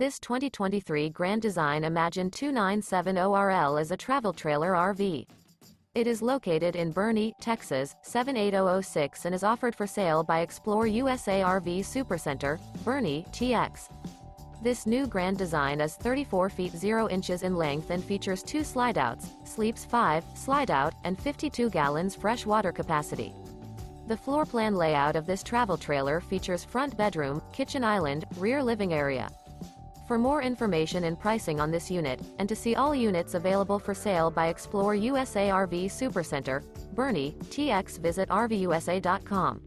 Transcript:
This 2023 Grand Design Imagine 2970RL is a travel trailer RV. It is located in Boerne, Texas, 78006 and is offered for sale by Explore USA RV Supercenter, Boerne, TX. This new Grand Design is 34 feet 0 inches in length and features two slide-outs, sleeps 5, slide-out, and 52 gallons fresh water capacity. The floor plan layout of this travel trailer features front bedroom, kitchen island, rear living area. For more information and pricing on this unit, and to see all units available for sale by Explore USA RV Supercenter, Boerne, TX visit RVUSA.com.